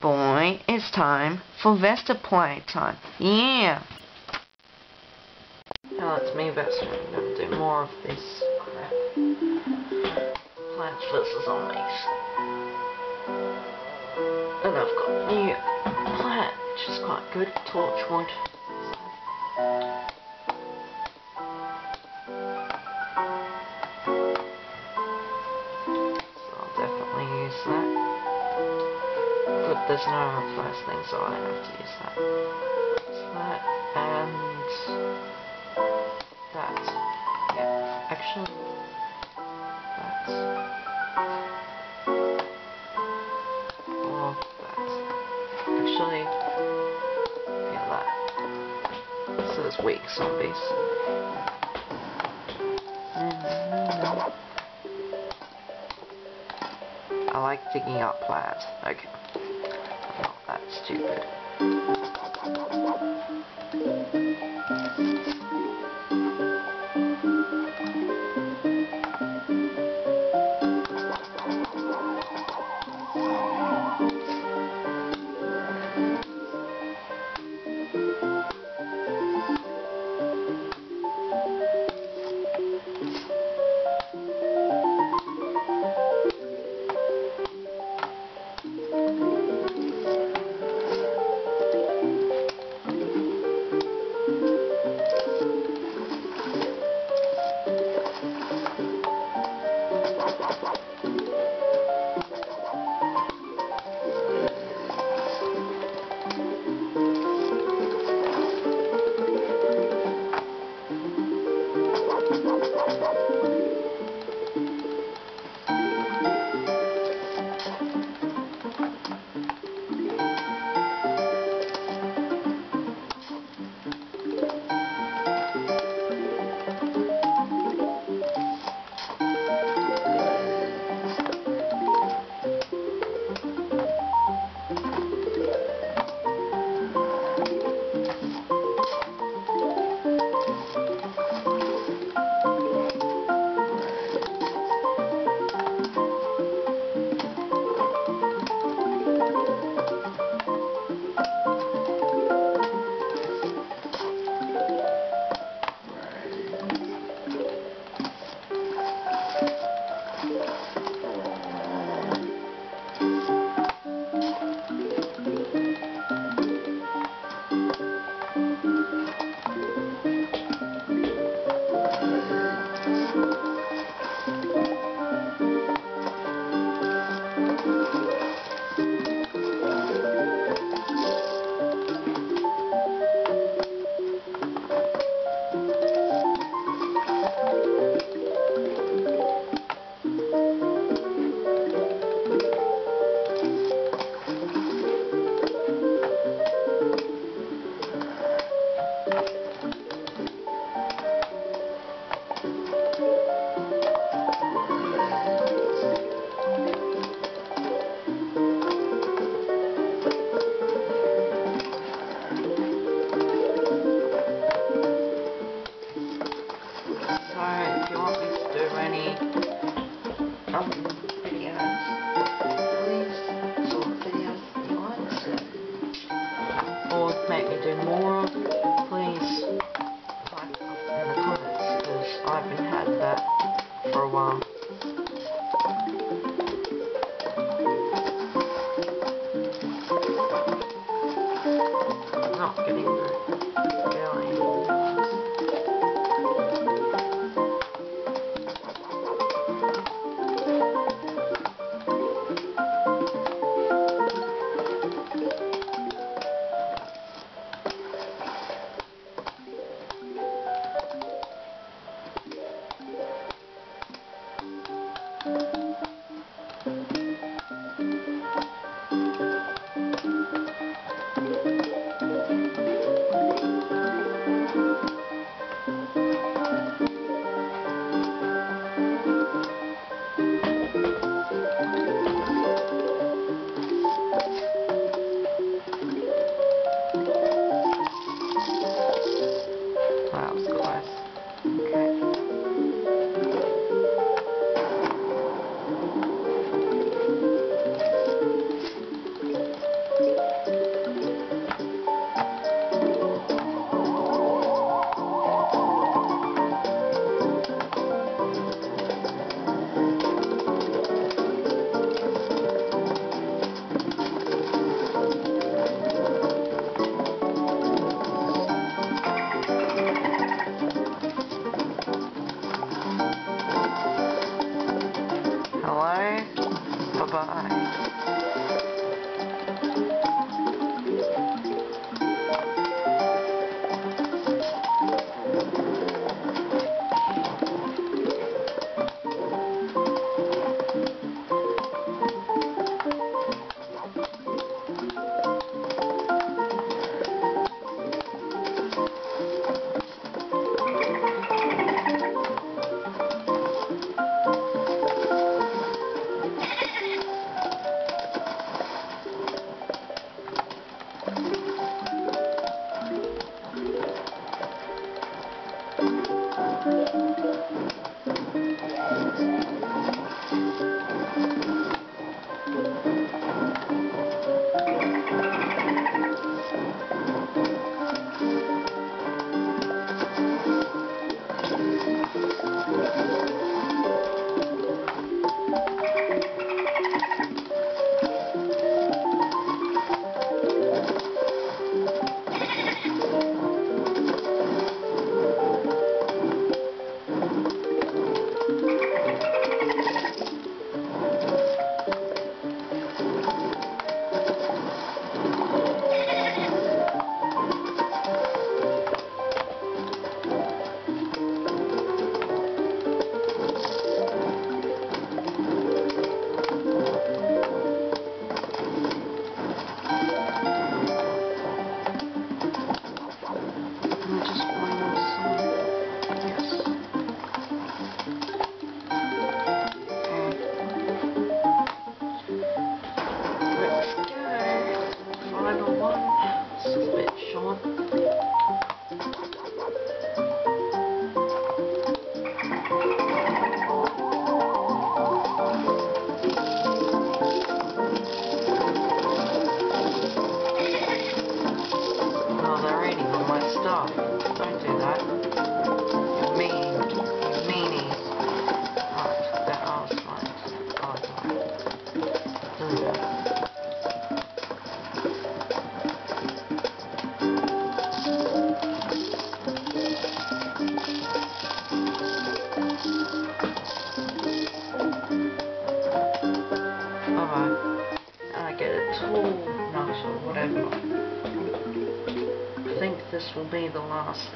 Boy, it's time for Vester play time. Yeah. Now it's me, Vester. I'm gonna do more of this crap. Plants vs. Zombies. And I've got a new plant, which is quite good. Torchwood. So there's no replace thing, so I have to use that. That and that. Yeah, actually, that. That. Actually, yeah, that. So there's weak zombies. Mm-hmm. I like digging up plants. Okay. I'm not that stupid.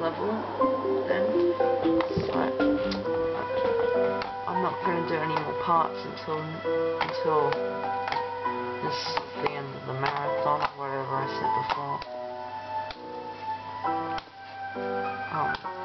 level then. So I'm not going to do any more parts until until this is the end of the marathon, whatever I said before. Um,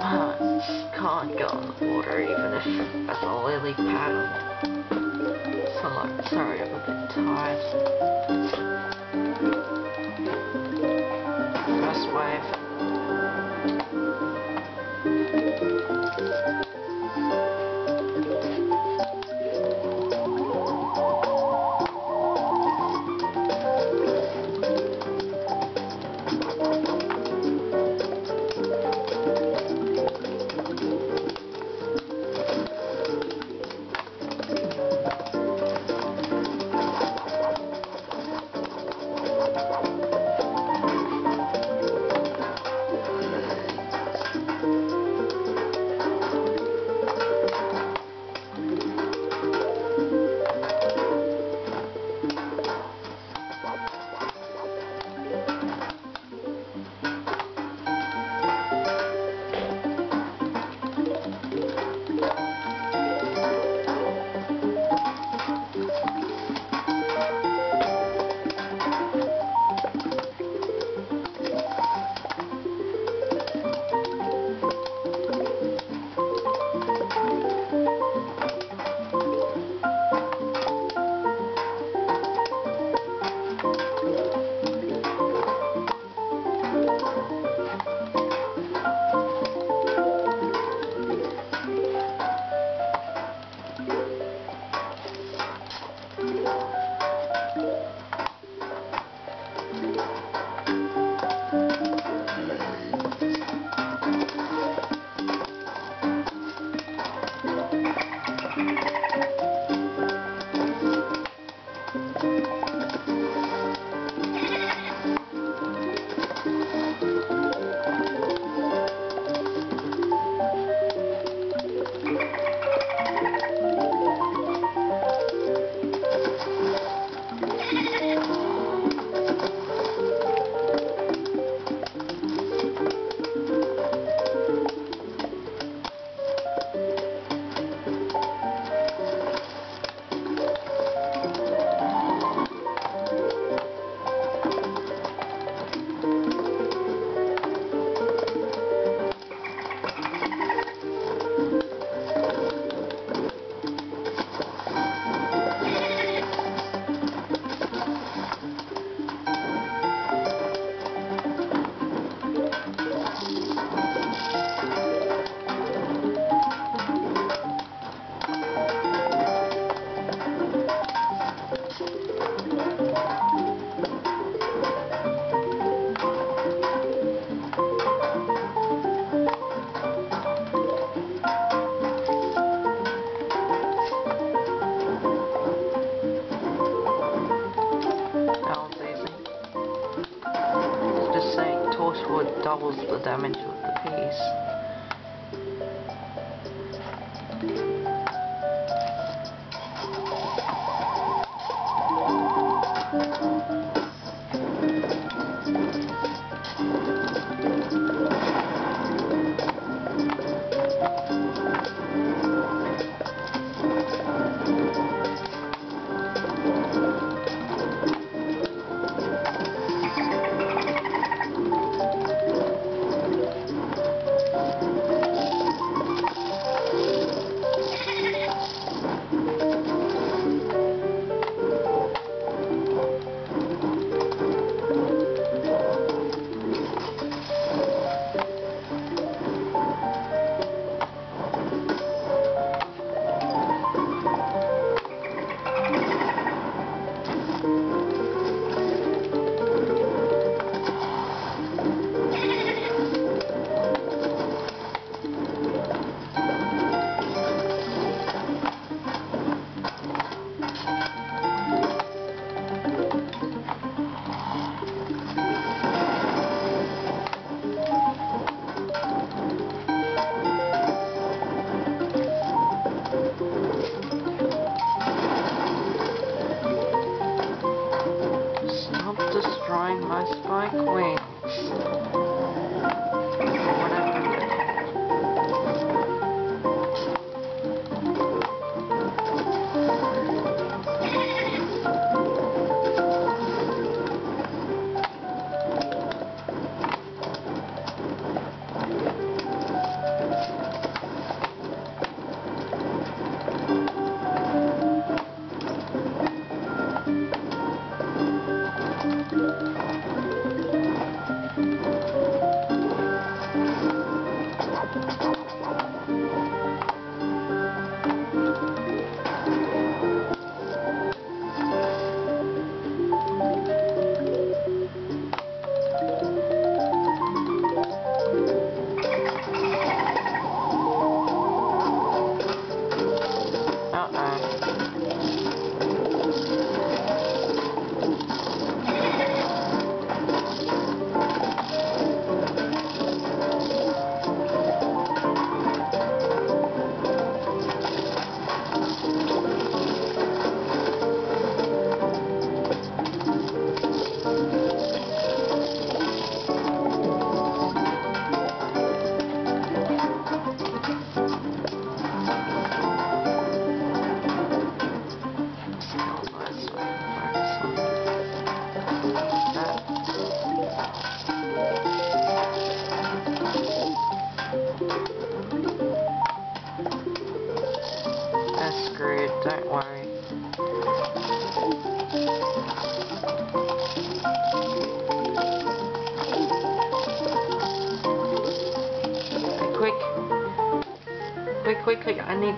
Can't go in the water even if that's a lily pad. So like, sorry, I'm a bit tired. Doubles the damage of the piece.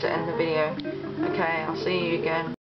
To end the video. Okay, I'll see you again.